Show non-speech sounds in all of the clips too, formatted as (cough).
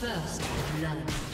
First blood.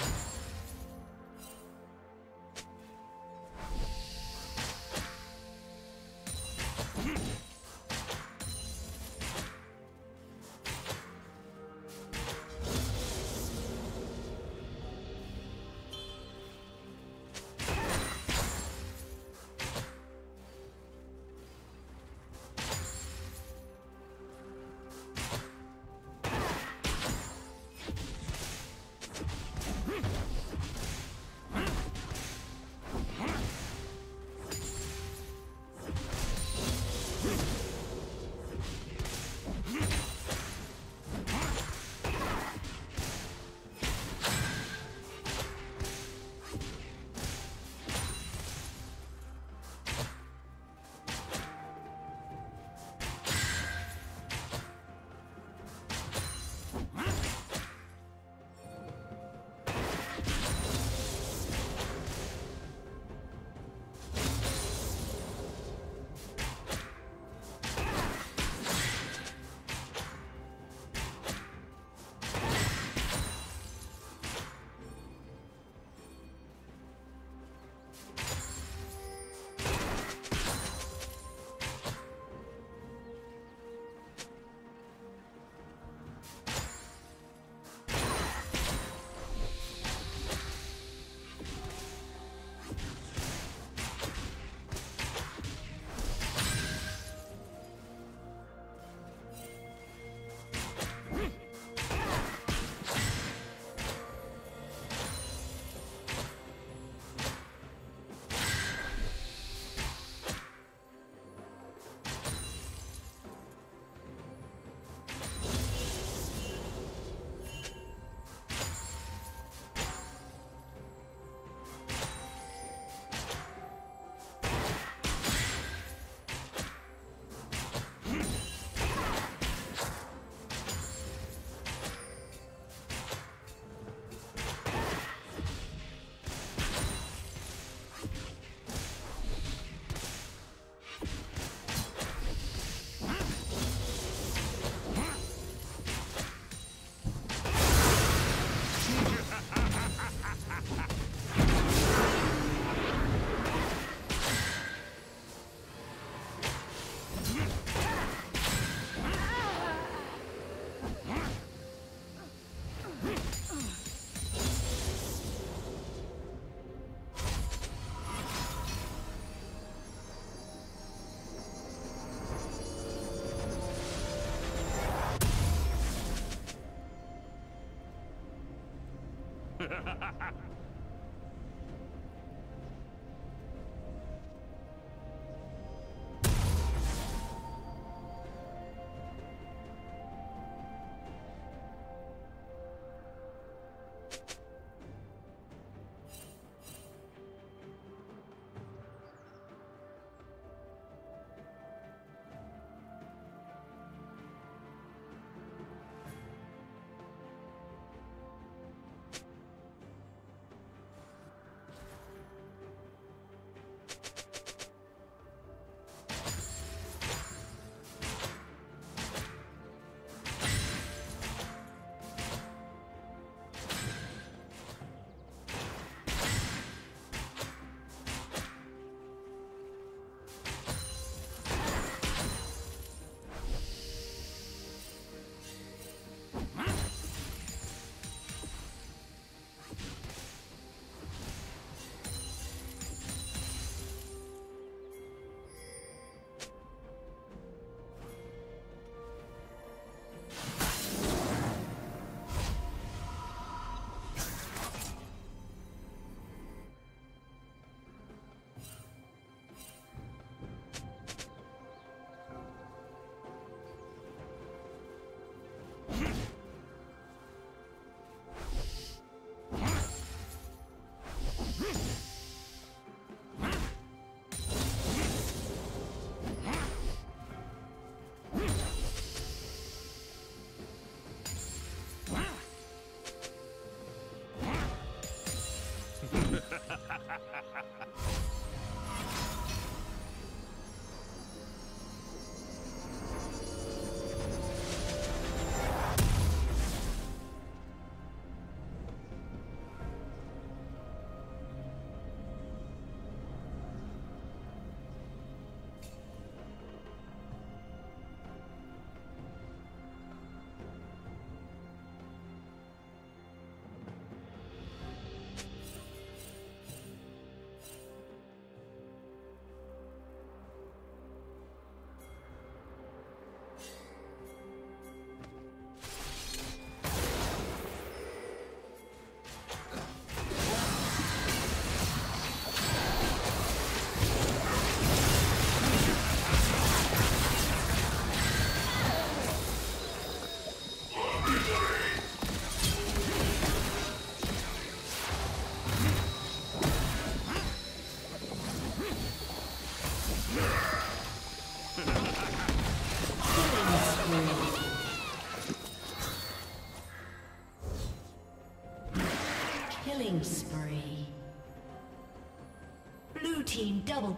Ha ha ha!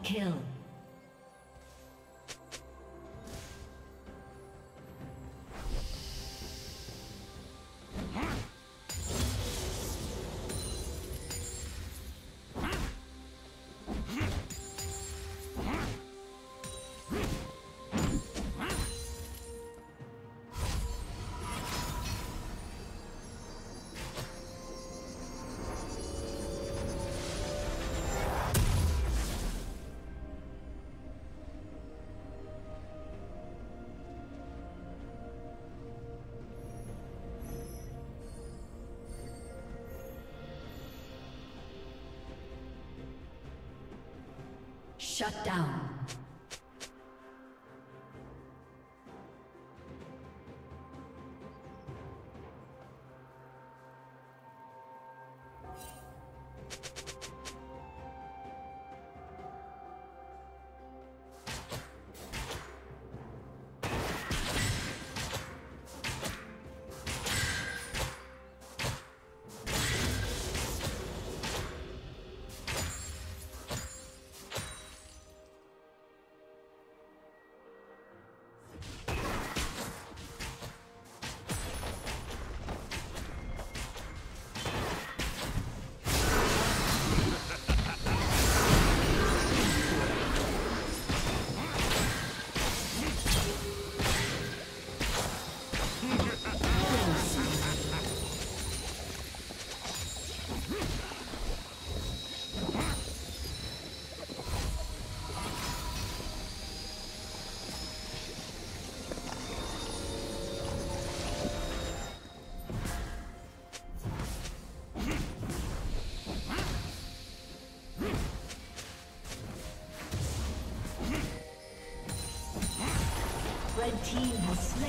Kill. Shut down.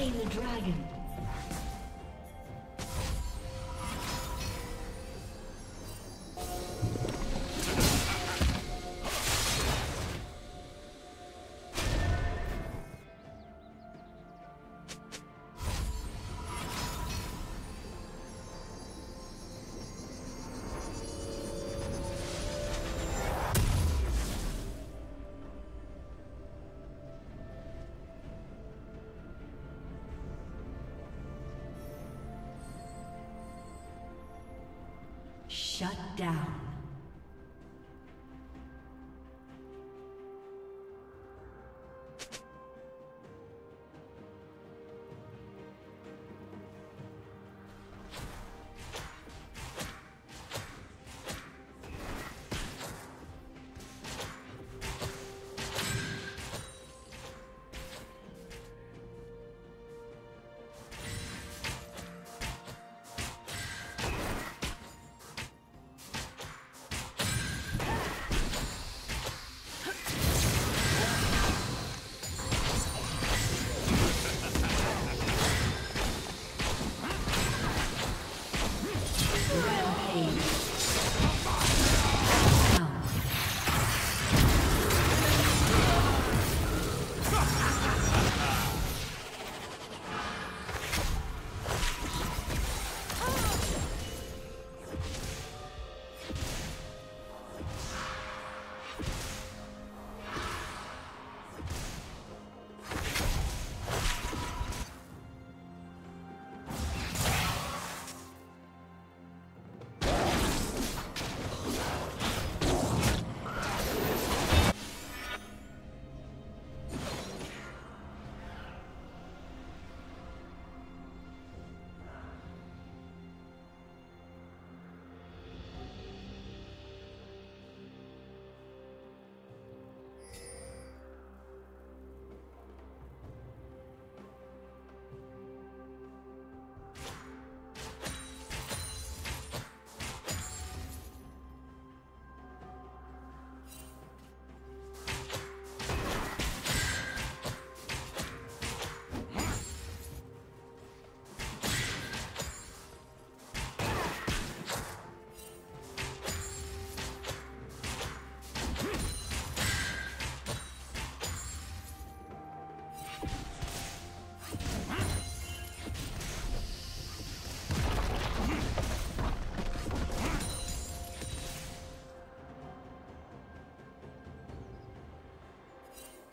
The dragon. Shut down.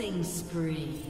Killing spree.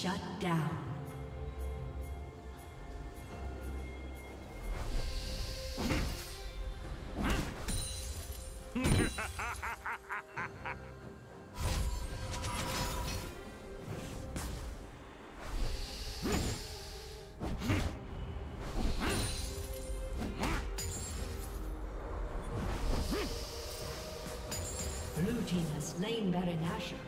Shut down. Blue team has slain Baron Nashor.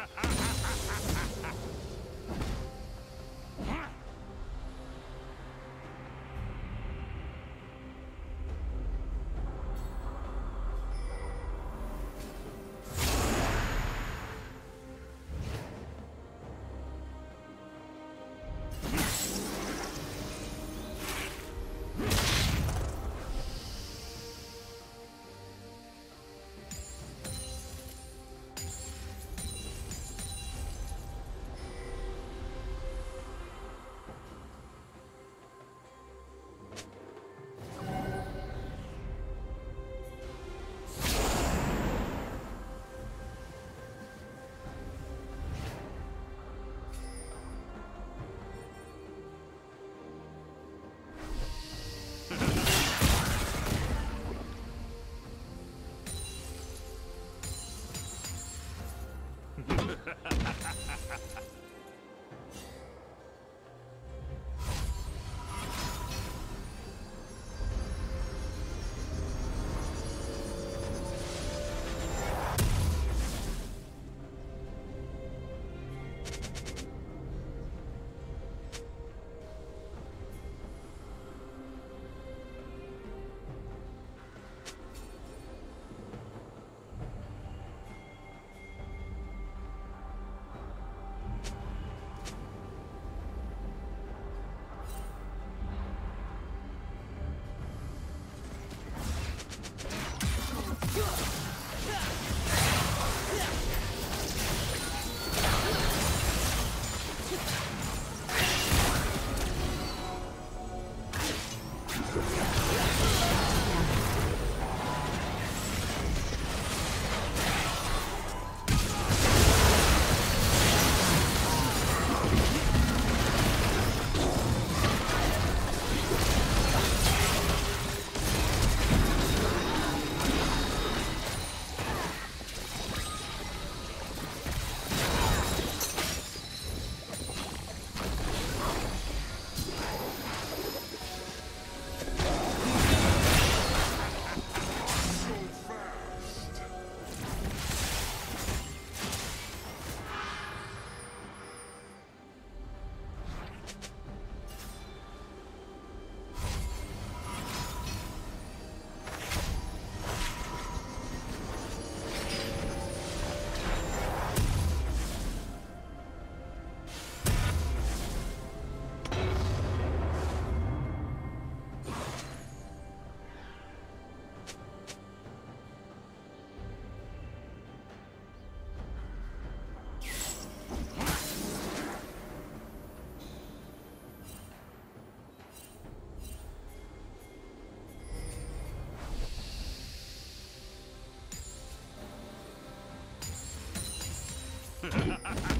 ha (laughs) ha! Ha ha ha ha ha ha! Ha ha ha!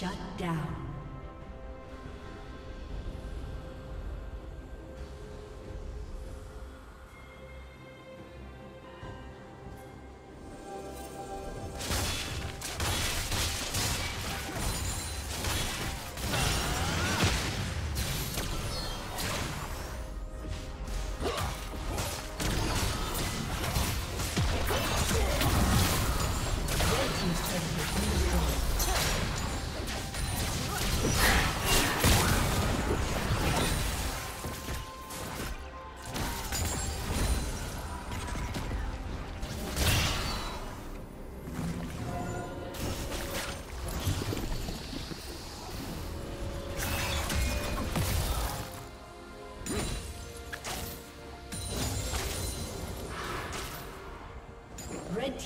Shut down.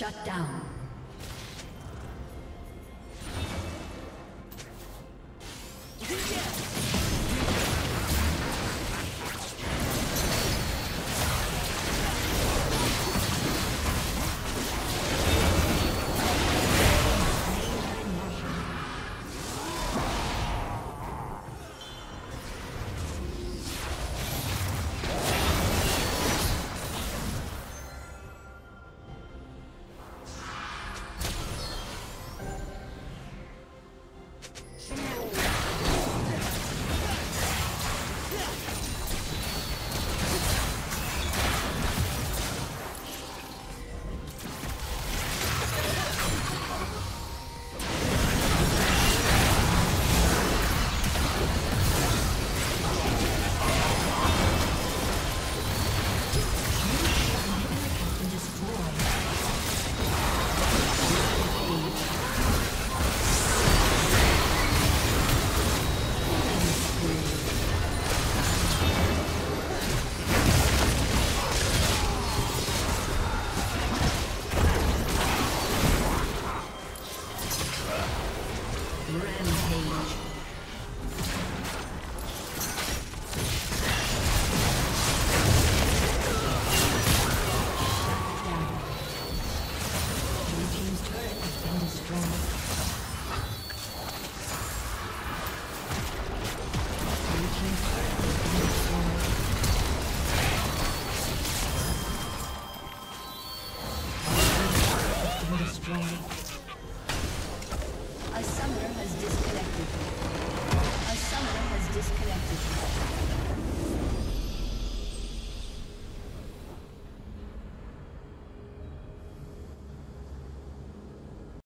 Shut down.